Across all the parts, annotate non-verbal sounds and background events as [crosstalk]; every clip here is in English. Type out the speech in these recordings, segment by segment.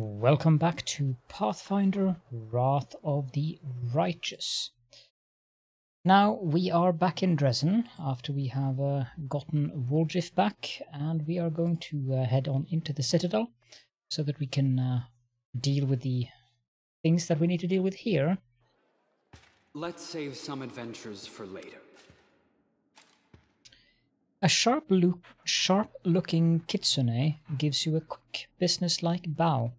Welcome back to Pathfinder Wrath of the Righteous. Now we are back in Drezen after we have uh, gotten Woljif back, and we are going to uh, head on into the Citadel so that we can uh, deal with the things that we need to deal with here. Let's save some adventures for later. A sharp look, sharp-looking kitsune gives you a quick, business-like bow.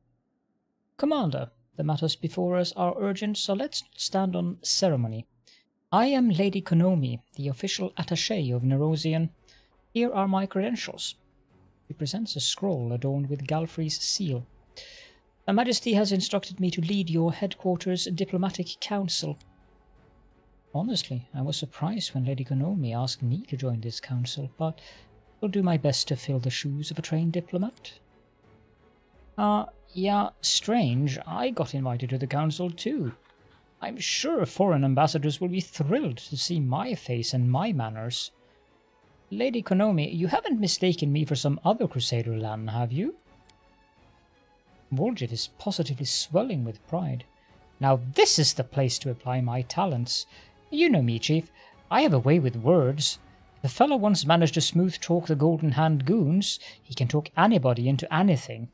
Commander, the matters before us are urgent, so let's stand on ceremony. I am Lady Konomi, the official attaché of Nerosyan. Here are my credentials. She presents a scroll adorned with Galfrey's seal. Her Majesty has instructed me to lead your headquarters diplomatic council. Honestly, I was surprised when Lady Konomi asked me to join this council, but I will do my best to fill the shoes of a trained diplomat. Ah, uh, yeah, strange. I got invited to the council too. I'm sure foreign ambassadors will be thrilled to see my face and my manners. Lady Konomi, you haven't mistaken me for some other Crusader Lann, have you? Woljif is positively swelling with pride. Now this is the place to apply my talents. You know me, Chief. I have a way with words. The fellow once managed to smooth talk the Golden Hand goons, he can talk anybody into anything.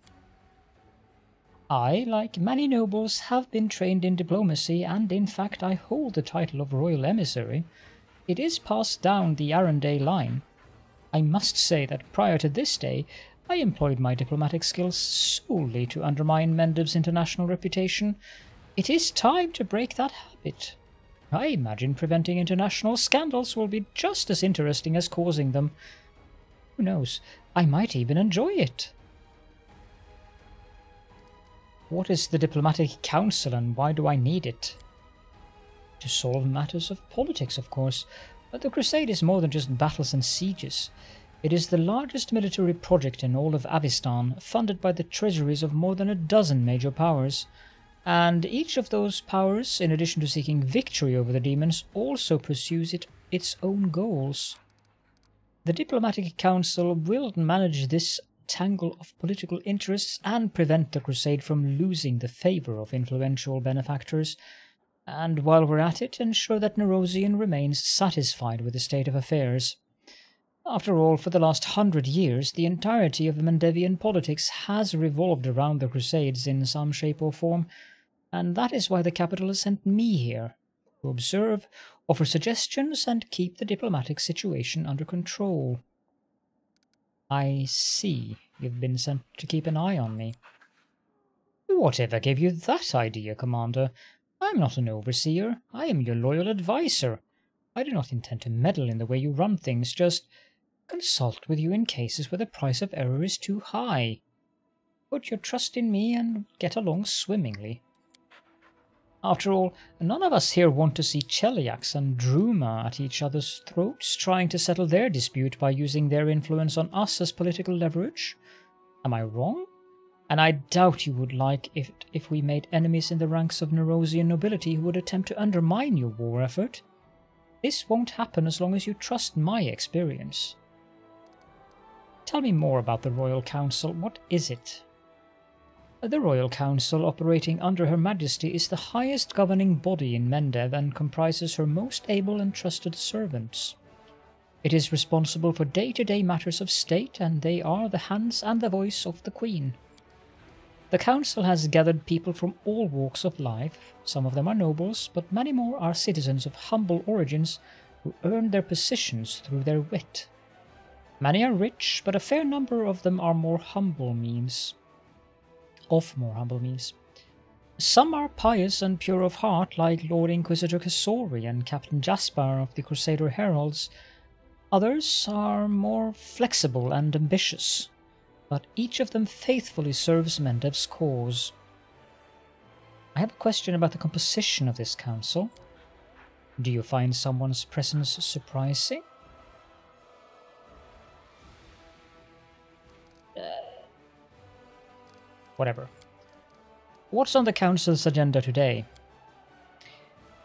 I, like many nobles, have been trained in diplomacy, and in fact I hold the title of Royal Emissary. It is passed down the Arendae line. I must say that prior to this day, I employed my diplomatic skills solely to undermine Mendev's international reputation. It is time to break that habit. I imagine preventing international scandals will be just as interesting as causing them. Who knows, I might even enjoy it. What is the diplomatic council and why do I need it? To solve matters of politics, of course, but the Crusade is more than just battles and sieges. It is the largest military project in all of Avistan, funded by the treasuries of more than a dozen major powers. And each of those powers, in addition to seeking victory over the demons, also pursues it, its own goals. The Diplomatic Council will manage this tangle of political interests and prevent the crusade from losing the favor of influential benefactors, and while we're at it, ensure that Nerosyan remains satisfied with the state of affairs. After all, for the last hundred years, the entirety of Mendevian politics has revolved around the Crusades in some shape or form, and that is why the capital has sent me here, to observe, offer suggestions, and keep the diplomatic situation under control. I see. You've been sent to keep an eye on me. Whatever gave you that idea, Commander? I'm not an overseer. I am your loyal adviser. I do not intend to meddle in the way you run things, just consult with you in cases where the price of error is too high. Put your trust in me and get along swimmingly. After all, none of us here want to see Cheliax and Druma at each other's throats, trying to settle their dispute by using their influence on us as political leverage. Am I wrong? And I doubt you would like it if we made enemies in the ranks of Nerosyan nobility who would attempt to undermine your war effort. This won't happen as long as you trust my experience. Tell me more about the Royal Council. What is it? The Royal Council, operating under Her Majesty, is the highest governing body in Mendev and comprises her most able and trusted servants. It is responsible for day to day matters of state, and they are the hands and the voice of the Queen. The Council has gathered people from all walks of life. Some of them are nobles, but many more are citizens of humble origins who earned their positions through their wit. Many are rich, but a fair number of them are more humble means of more humble means. Some are pious and pure of heart, like Lord Inquisitor Kasori and Captain Jasper of the Crusader Heralds. Others are more flexible and ambitious, but each of them faithfully serves Mendev's cause. I have a question about the composition of this council. Do you find someone's presence surprising? Whatever. What's on the Council's agenda today?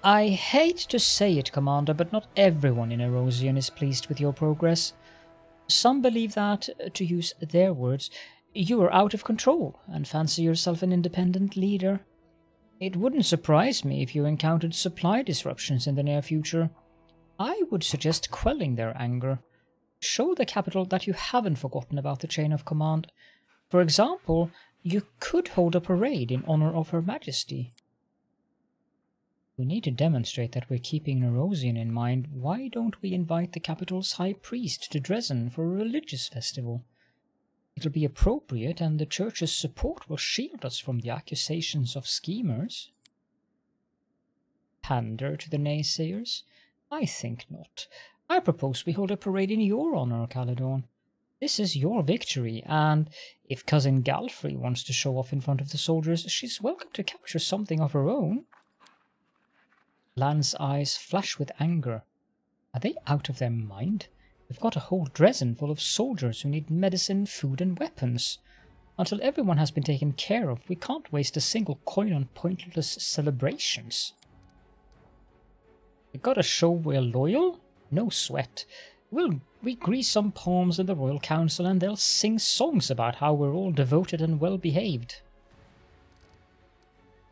I hate to say it, Commander, but not everyone in Erosian is pleased with your progress. Some believe that, to use their words, You are out of control and fancy yourself an independent leader. It wouldn't surprise me if you encountered supply disruptions in the near future. I would suggest quelling their anger. Show the capital that you haven't forgotten about the chain of command. For example, you could hold a parade in honor of Her Majesty. We need to demonstrate that we're keeping Nerosyan in mind. Why don't we invite the capital's high priest to Drezen for a religious festival? It'll be appropriate, and the church's support will shield us from the accusations of schemers. Pander to the naysayers? I think not. I propose we hold a parade in your honor, Caledon. This is your victory, and if cousin Galfrey wants to show off in front of the soldiers, she's welcome to capture something of her own. Lann's eyes flash with anger. Are they out of their mind? We've got a whole Drezen full of soldiers who need medicine, food, and weapons. Until everyone has been taken care of, we can't waste a single coin on pointless celebrations. We gotta show we're loyal? No sweat. We'll we grease some palms in the Royal Council and they'll sing songs about how we're all devoted and well behaved.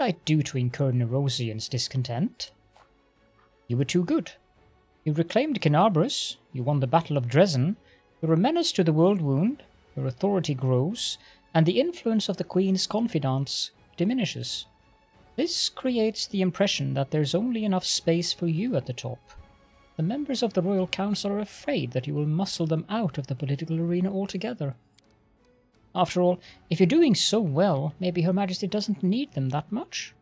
I do to incur Nerosyan's discontent. You were too good. You reclaimed Kenabres, you won the Battle of Drezen, you're a menace to the world wound, your authority grows, and the influence of the Queen's confidants diminishes. This creates the impression that there's only enough space for you at the top. The members of the Royal Council are afraid that you will muscle them out of the political arena altogether. After all, if you're doing so well, maybe Her Majesty doesn't need them that much.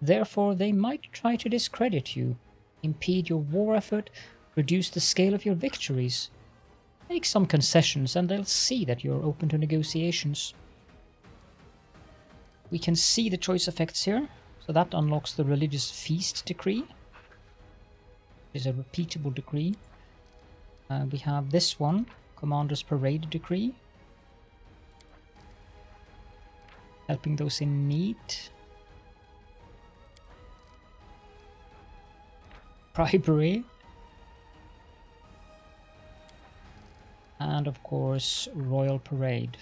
Therefore, they might try to discredit you, impede your war effort, reduce the scale of your victories. Make some concessions and they'll see that you're open to negotiations. We can see the choice effects here. So that unlocks the religious feast decree. Is a repeatable decree. Uh, we have this one, Commander's Parade decree. Helping those in need. [laughs] Bribery. And of course, Royal Parade.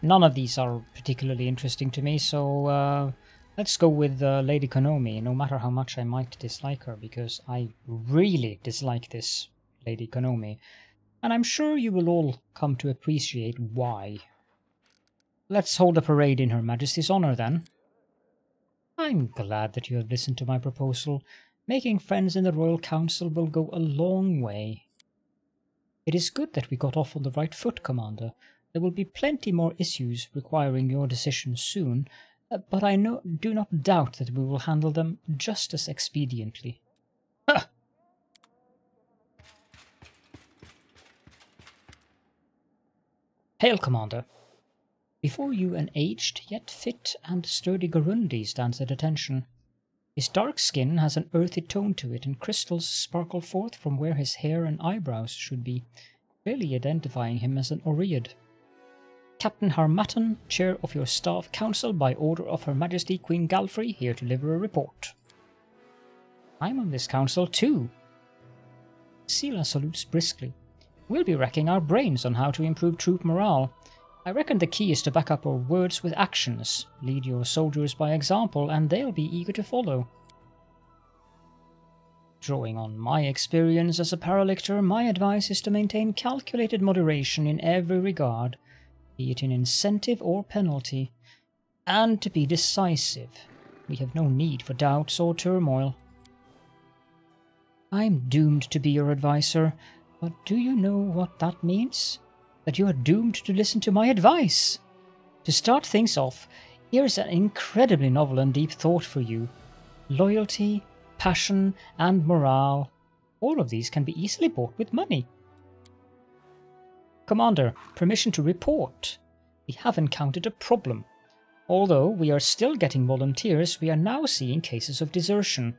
None of these are particularly interesting to me, so uh, let's go with uh, Lady Konomi, no matter how much I might dislike her, because I really dislike this Lady Konomi, and I'm sure you will all come to appreciate why. Let's hold a parade in Her Majesty's honour, then. I'm glad that you have listened to my proposal. Making friends in the Royal Council will go a long way. It is good that we got off on the right foot, Commander. There will be plenty more issues requiring your decision soon, but I no, do not doubt that we will handle them just as expediently. Ha! Hail, Commander. Before you an aged, yet fit and sturdy Garundi stands at attention. His dark skin has an earthy tone to it, and crystals sparkle forth from where his hair and eyebrows should be, clearly identifying him as an Oread. Captain Harmattan, Chair of your Staff Council by order of Her Majesty Queen Galfrey, here to deliver a report. I'm on this council too. Seelah salutes briskly. We'll be racking our brains on how to improve troop morale. I reckon the key is to back up our words with actions. Lead your soldiers by example, and they'll be eager to follow. Drawing on my experience as a paralictor, my advice is to maintain calculated moderation in every regard be it an incentive or penalty, and to be decisive. We have no need for doubts or turmoil. I'm doomed to be your adviser, but do you know what that means? That you are doomed to listen to my advice! To start things off, here's an incredibly novel and deep thought for you. Loyalty, passion, and morale. All of these can be easily bought with money. Commander, permission to report. We have encountered a problem. Although we are still getting volunteers, we are now seeing cases of desertion.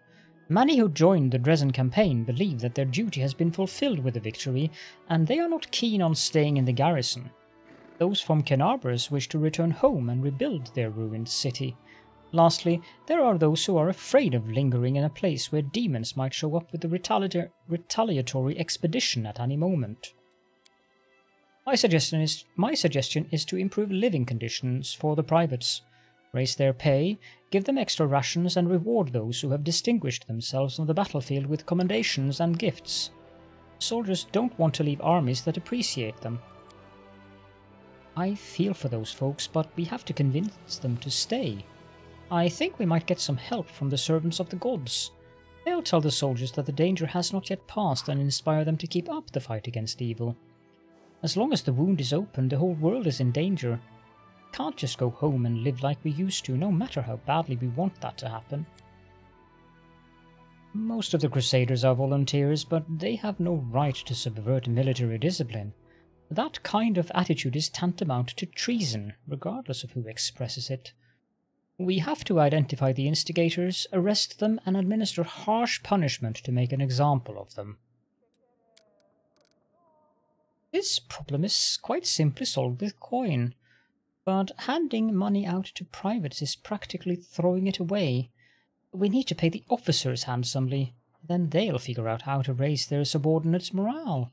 Many who joined the Drezen campaign believe that their duty has been fulfilled with the victory, and they are not keen on staying in the garrison. Those from Kenabres wish to return home and rebuild their ruined city. Lastly, there are those who are afraid of lingering in a place where demons might show up with a retaliatory expedition at any moment. My suggestion is my suggestion is to improve living conditions for the privates, raise their pay, give them extra rations, and reward those who have distinguished themselves on the battlefield with commendations and gifts. Soldiers don't want to leave armies that appreciate them. I feel for those folks, but we have to convince them to stay. I think we might get some help from the servants of the gods. They'll tell the soldiers that the danger has not yet passed and inspire them to keep up the fight against evil. As long as the wound is open, the whole world is in danger. Can't just go home and live like we used to, no matter how badly we want that to happen. Most of the Crusaders are volunteers, but they have no right to subvert military discipline. That kind of attitude is tantamount to treason, regardless of who expresses it. We have to identify the instigators, arrest them, and administer harsh punishment to make an example of them. This problem is quite simply solved with coin, but handing money out to privates is practically throwing it away. We need to pay the officers handsomely, then they'll figure out how to raise their subordinates' morale.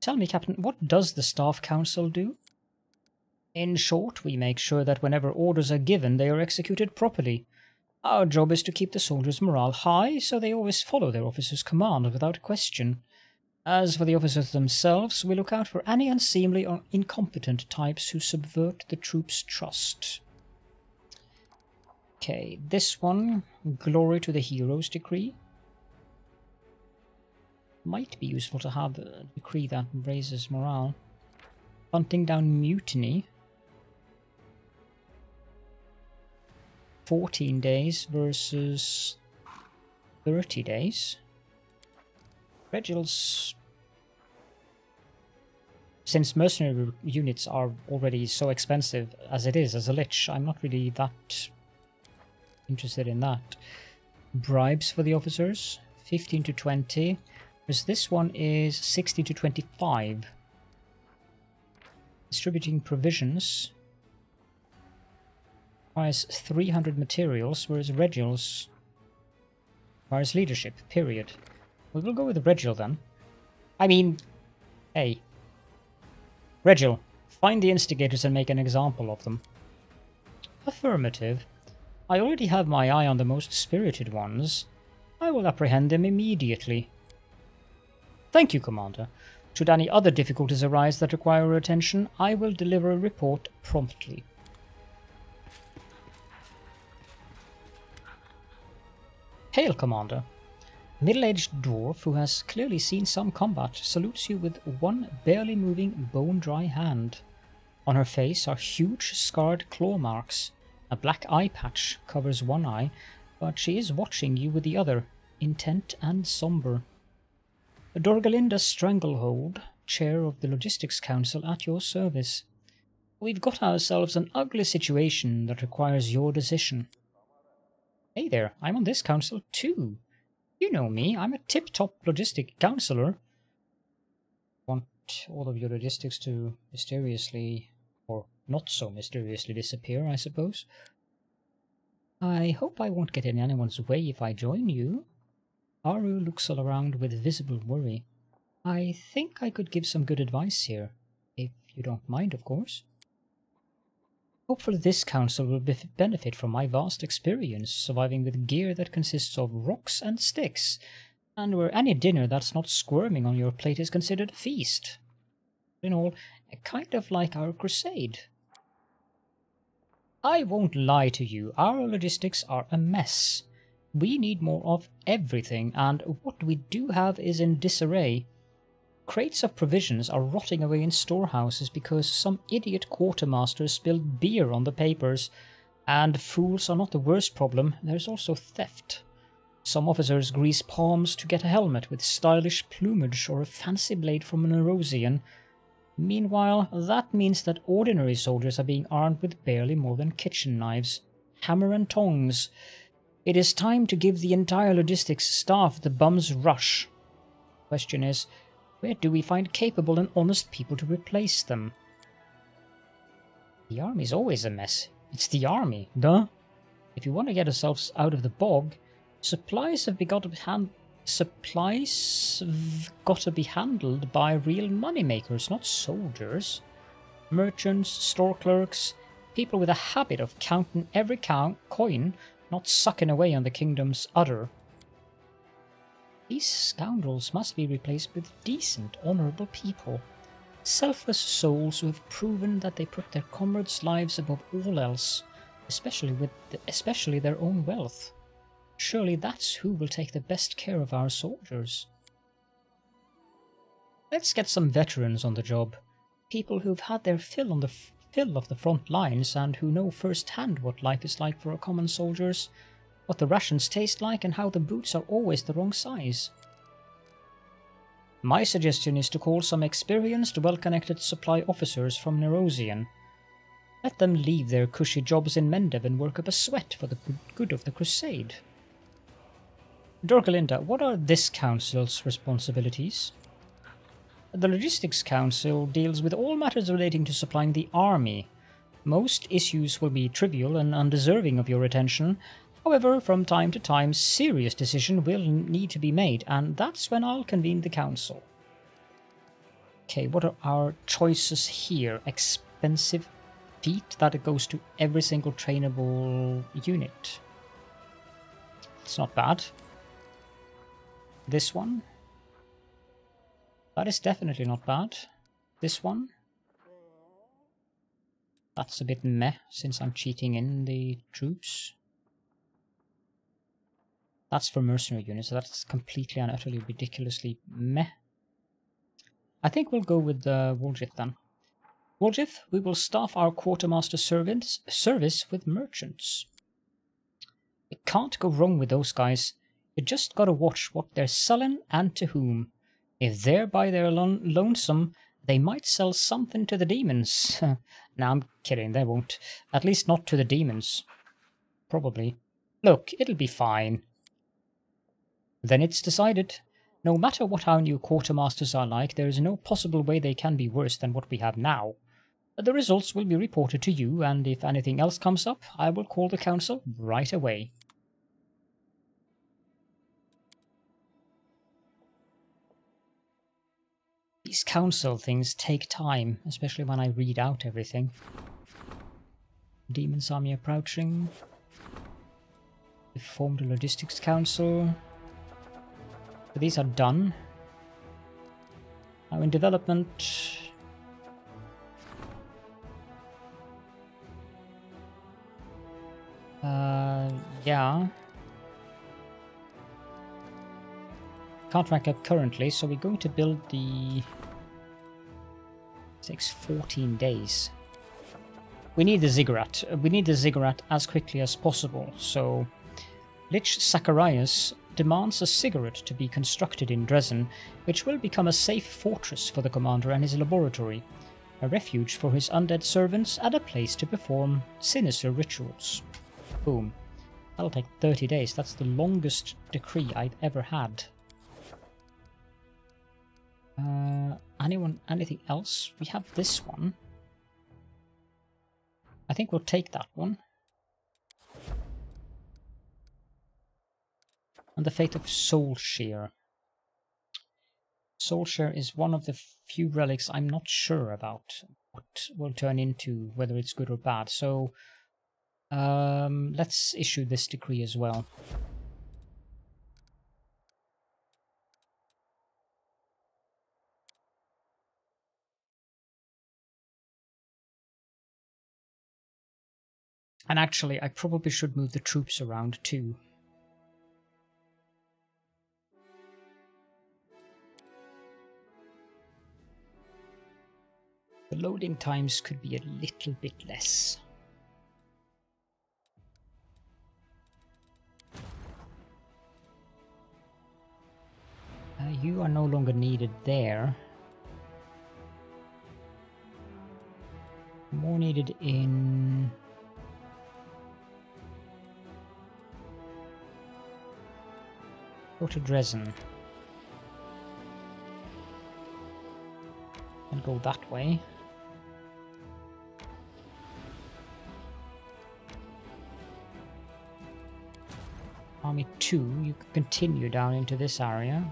Tell me, Captain, what does the Staff Council do? In short, we make sure that whenever orders are given, they are executed properly. Our job is to keep the soldiers' morale high, so they always follow their officer's command without question. As for the officers themselves, we look out for any unseemly or incompetent types who subvert the troops' trust. Okay, this one, Glory to the Heroes Decree might be useful to have a decree that raises morale. Hunting down mutiny. 14 days versus 30 days. Regills. Since mercenary units are already so expensive as it is as a lich, I'm not really that interested in that. Bribes for the officers, 15 to 20. whereas this one is 60 to 25. Distributing provisions requires 300 materials, whereas Regills requires leadership, period. We will go with the Regill then. I mean, hey. Regill, find the instigators and make an example of them. Affirmative. I already have my eye on the most spirited ones. I will apprehend them immediately. Thank you, Commander. Should any other difficulties arise that require our attention, I will deliver a report promptly. Hail, Commander. Middle-aged dwarf who has clearly seen some combat salutes you with one barely moving bone-dry hand. On her face are huge scarred claw marks. A black eye patch covers one eye, but she is watching you with the other, intent and somber. Dorgalinda Stranglehold, Chair of the Logistics Council, at your service. We've got ourselves an ugly situation that requires your decision. Hey there, I'm on this council too. You know me, I'm a tip-top logistic counselor. Want all of your logistics to mysteriously, or not so mysteriously disappear, I suppose. I hope I won't get in anyone's way if I join you. Aru looks all around with visible worry. I think I could give some good advice here, if you don't mind, of course. Hopefully this council will benefit from my vast experience surviving with gear that consists of rocks and sticks, and where any dinner that's not squirming on your plate is considered a feast. In all, kind of like our crusade. I won't lie to you, our logistics are a mess. We need more of everything, and what we do have is in disarray. Crates of provisions are rotting away in storehouses because some idiot quartermaster spilled beer on the papers. And fools are not the worst problem, there's also theft. Some officers grease palms to get a helmet with stylish plumage or a fancy blade from an Erosian. Meanwhile, that means that ordinary soldiers are being armed with barely more than kitchen knives, hammer and tongs, it is time to give the entire logistics staff the bum's rush. Question is, where do we find capable and honest people to replace them? The army's always a mess. It's the army, duh. If you want to get ourselves out of the bog, supplies have begun to, hand, supplies gotta be handled by real moneymakers, not soldiers. Merchants, store clerks, people with a habit of counting every count, coin, not sucking away on the kingdom's udder. These scoundrels must be replaced with decent, honourable people. Selfless souls who have proven that they put their comrades' lives above all else, especially with the, especially their own wealth. Surely that's who will take the best care of our soldiers. Let's get some veterans on the job. People who've had their fill on the fill of the front lines and who know firsthand what life is like for our common soldiers, what the rations taste like and how the boots are always the wrong size. My suggestion is to call some experienced, well-connected supply officers from Nerosyan. Let them leave their cushy jobs in Mendev and work up a sweat for the good of the crusade. Dorgalinda, what are this council's responsibilities? The Logistics Council deals with all matters relating to supplying the army. Most issues will be trivial and undeserving of your attention. However, from time to time, serious decision will need to be made, and that's when I'll convene the council. Okay, what are our choices here? Expensive feat that goes to every single trainable unit. It's not bad. This one. That is definitely not bad. This one. That's a bit meh, since I'm cheating in the troops. That's for mercenary units, so that's completely and utterly ridiculously meh. I think we'll go with uh, Woljif then. Woljif, we will staff our quartermaster servants service with merchants. You can't go wrong with those guys. You just gotta watch what they're selling and to whom. If they're by their lon lonesome, they might sell something to the demons. [laughs] now I'm kidding, they won't. At least not to the demons. Probably. Look, it'll be fine. Then it's decided. No matter what our new quartermasters are like, there is no possible way they can be worse than what we have now. The results will be reported to you, and if anything else comes up, I will call the council right away. These council things take time, especially when I read out everything. Demons army approaching. We formed a logistics council. So these are done. Now in development... Uh, yeah. Can't rank up currently, so we're going to build the takes 14 days. We need the ziggurat. We need the ziggurat as quickly as possible, so... Lich Zacharias demands a ziggurat to be constructed in Drezen, which will become a safe fortress for the commander and his laboratory, a refuge for his undead servants, and a place to perform sinister rituals. Boom. That'll take 30 days. That's the longest decree I've ever had. Uh, anyone, anything else? We have this one. I think we'll take that one. And the fate of Soulshare. Soulshare is one of the few relics I'm not sure about what will turn into, whether it's good or bad. So um, let's issue this decree as well. And actually, I probably should move the troops around too. The loading times could be a little bit less. Uh, you are no longer needed there. More needed in Go to Drezen. And go that way. Army 2, you can continue down into this area.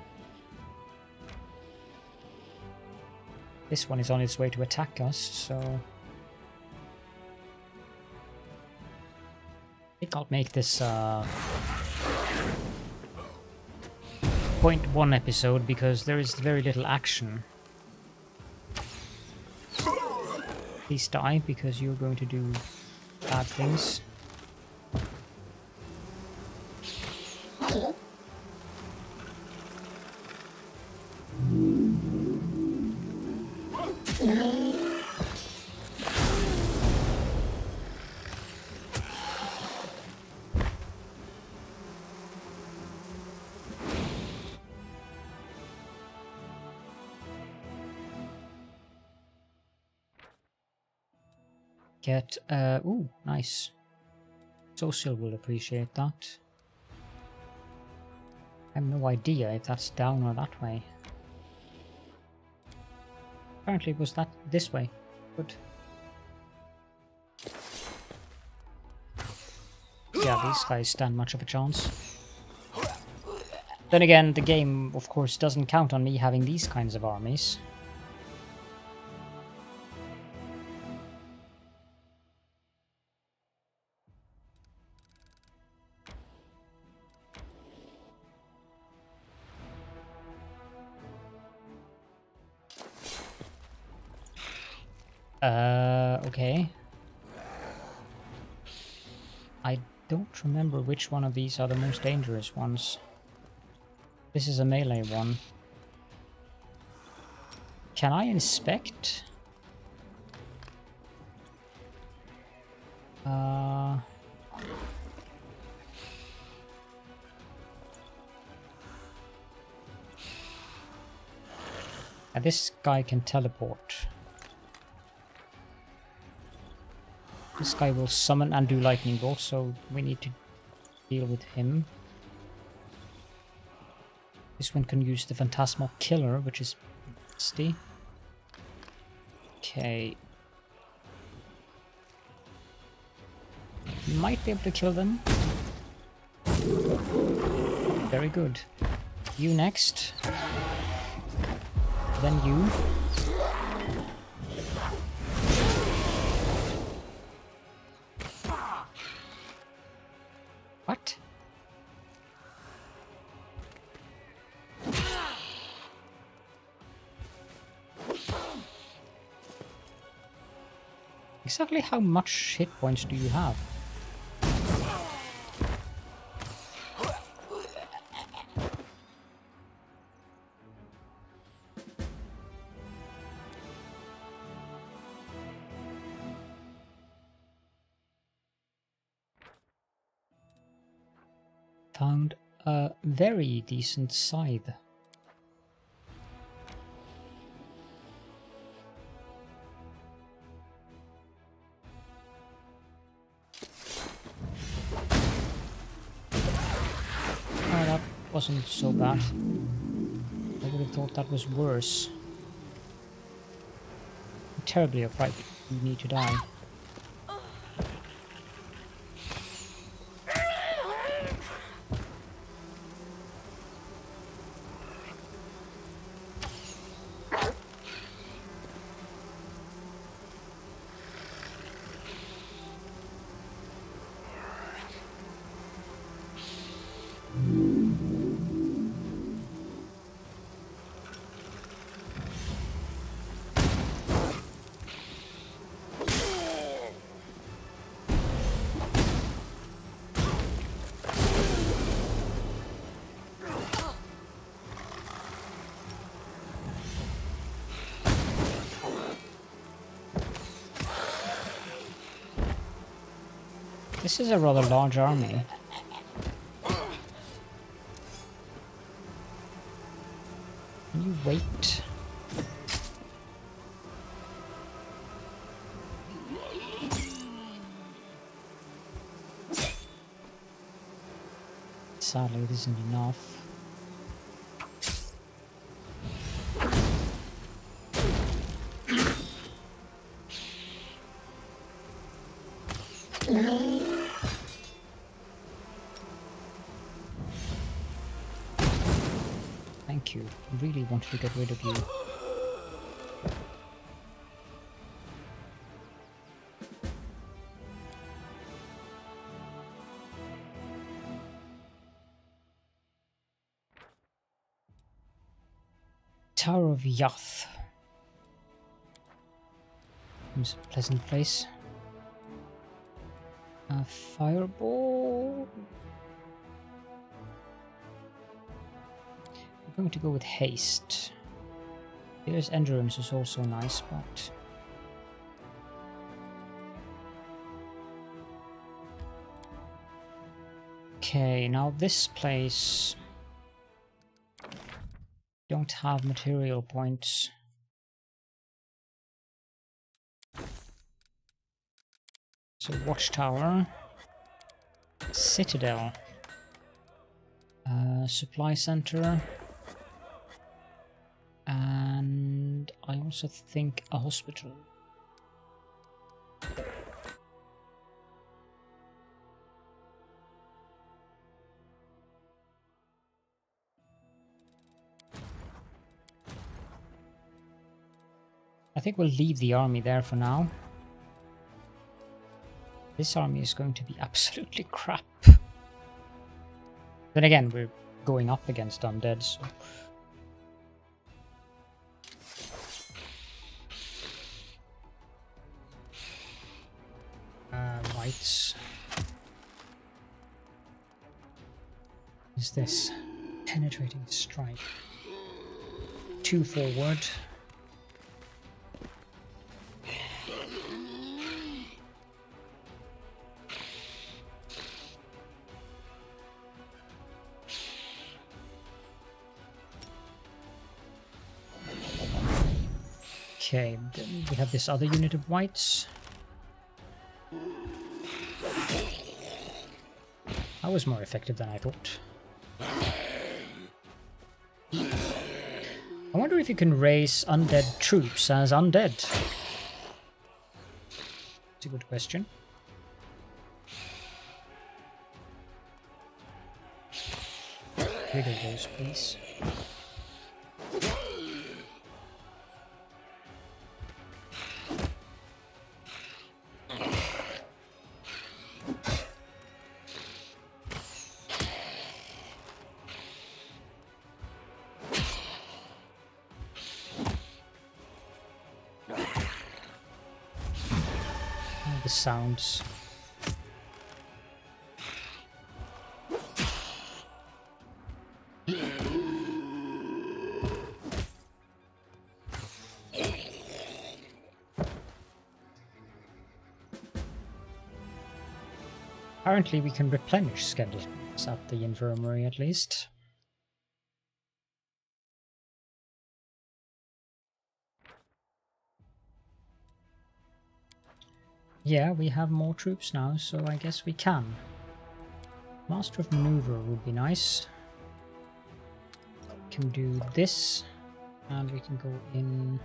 This one is on its way to attack us, so... I think I'll make this uh, point one episode because there is very little action. Please die because you're going to do bad things. Get, uh, ooh, nice. Sosiel will appreciate that. I have no idea if that's down or that way. Apparently it was that this way. Good. Yeah, these guys stand much of a chance. Then again, the game, of course, doesn't count on me having these kinds of armies. Which one of these are the most dangerous ones. This is a melee one. Can I inspect? Uh... And this guy can teleport. This guy will summon and do lightning bolt, so we need to deal with him. This one can use the phantasmal killer, which is nasty. Okay. Might be able to kill them. Very good. You next. Then you. Exactly how much hit points do you have? Found a very decent scythe. Wasn't so bad. I would have thought that was worse. I'm terribly afraid you need to die. This is a rather large army. Can you wait? Sadly, it isn't enough. To get rid of you. Tower of Yath. Seems a pleasant place. A fireball. Going to go with haste. Here's endurance is also nice, but Okay, now this place. Don't have material points. So watchtower, citadel, uh, supply center, and I also think a hospital. I think we'll leave the army there for now. This army is going to be [laughs] absolutely crap. Then again, we're going up against undead, so... Is this penetrating strike? Two forward. Okay, we have this other unit of whites. That was more effective than I thought. I wonder if you can raise undead troops as undead. It's a good question. Bigger those, please. The sounds. Apparently we can replenish skeletons at the infirmary at least. Yeah, we have more troops now, so I guess we can. Master of Maneuver would be nice. Can do this, and we can go in.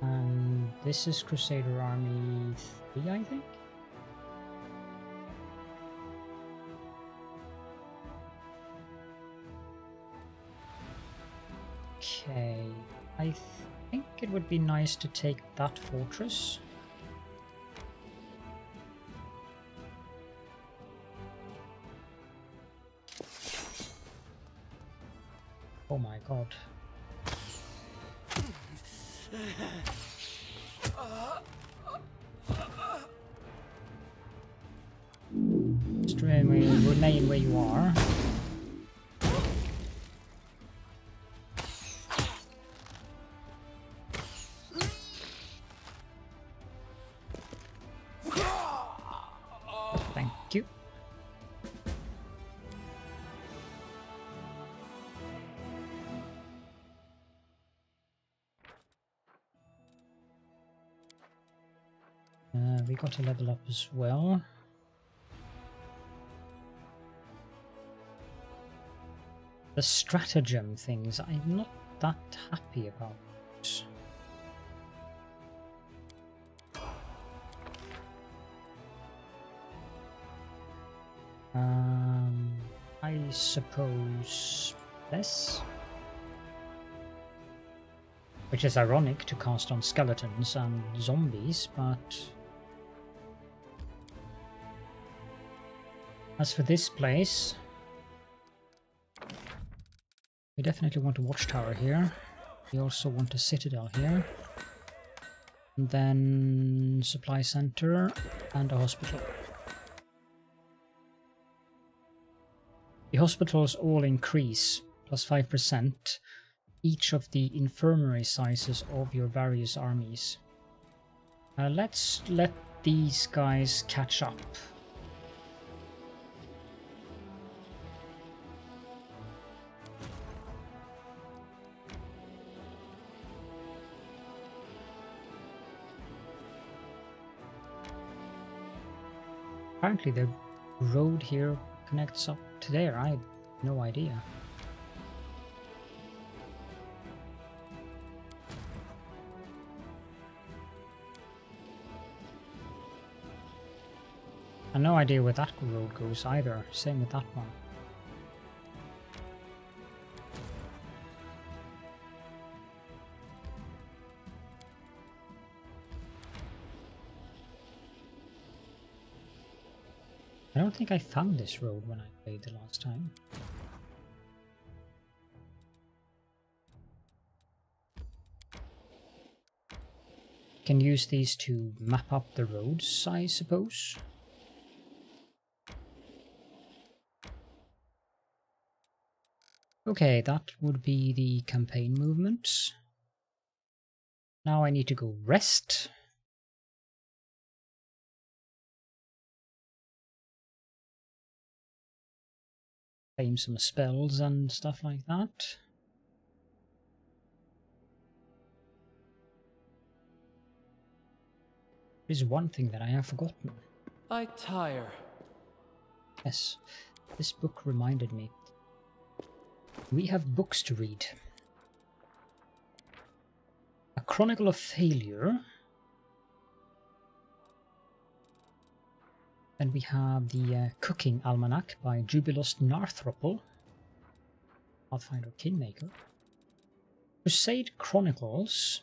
And this is Crusader Army 3, I think? Okay, I think it would be nice to take that fortress. Oh my god. Just remain where you are. Got to level up as well. The stratagem things I'm not that happy about. Um, I suppose this. Which is ironic to cast on skeletons and zombies, but... As for this place... We definitely want a watchtower here. We also want a citadel here. And then supply center and a hospital. The hospitals all increase plus 5% each of the infirmary sizes of your various armies. Uh, let's let these guys catch up. Apparently the road here connects up to there. I had no idea. And no idea where that road goes either. Same with that one. Don't think I found this road when I played the last time. Can use these to map up the roads, I suppose. Okay, that would be the campaign movements. Now I need to go rest. Claim some spells and stuff like that. There's one thing that I have forgotten. I tire. Yes, this book reminded me. We have books to read. A Chronicle of Failure. Then we have the uh, Cooking Almanac by Jubilost Narthropple, Pathfinder Kingmaker. Crusade Chronicles.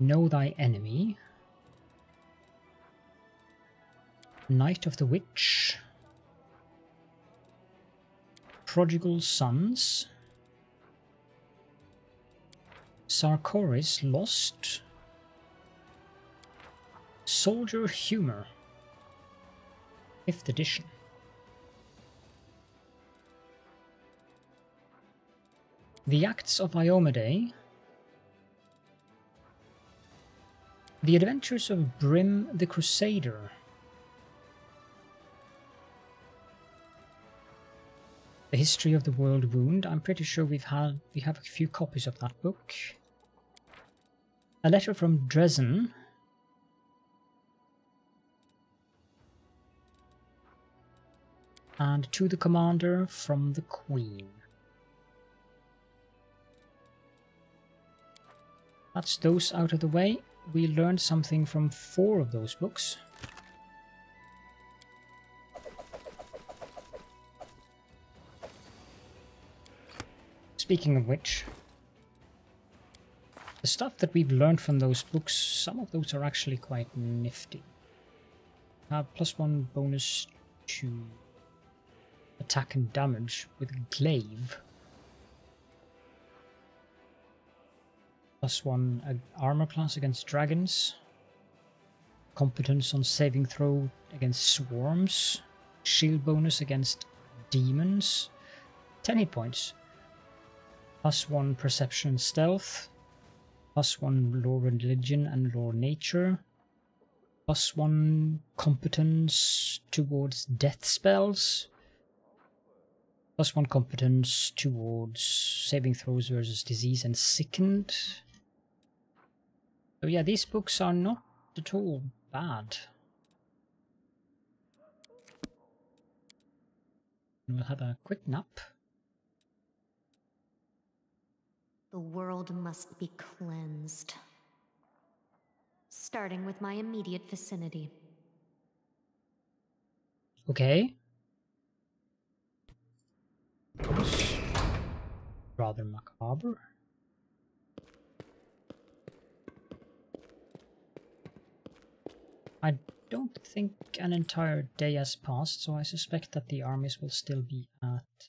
Know Thy Enemy. Knight of the Witch, Prodigal Sons, Sarkoris Lost, Soldier Humor, 5th edition. The Acts of Iomedae, The Adventures of Brim the Crusader, The History of the World Wound. I'm pretty sure we've had we have a few copies of that book. A letter from Drezen. And to the commander from the Queen. That's those out of the way. We learned something from four of those books. Speaking of which, the stuff that we've learned from those books, some of those are actually quite nifty. Have plus one bonus to attack and damage with glaive. Plus one uh, armor class against dragons. Competence on saving throw against swarms. Shield bonus against demons. 10 hit points plus one perception stealth, plus one lore religion and lore nature, plus one competence towards death spells, plus one competence towards saving throws versus disease and sickened. So yeah, these books are not at all bad. We'll have a quick nap. The world must be cleansed. Starting with my immediate vicinity. Okay. Rather macabre. I don't think an entire day has passed, so I suspect that the armies will still be at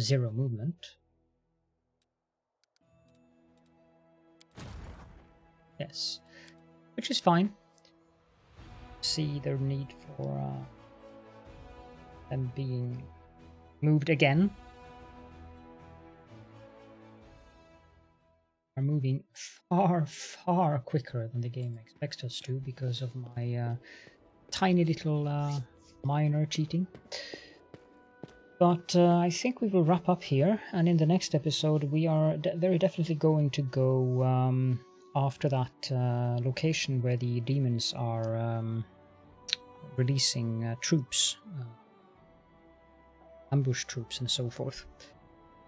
zero movement. Yes, which is fine. See their need for uh, them being moved again. Are moving far, far quicker than the game expects us to because of my uh, tiny little uh, minor cheating. But uh, I think we will wrap up here, and in the next episode, we are de very definitely going to go um, after that uh, location where the demons are um, releasing uh, troops, uh, ambush troops, and so forth.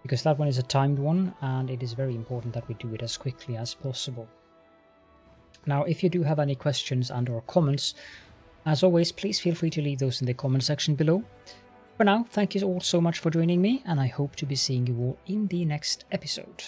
Because that one is a timed one, and it is very important that we do it as quickly as possible. Now, if you do have any questions and or comments, as always, please feel free to leave those in the comment section below. For now, thank you all so much for joining me, and I hope to be seeing you all in the next episode.